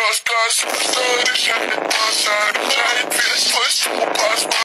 Cause, cause, so you should be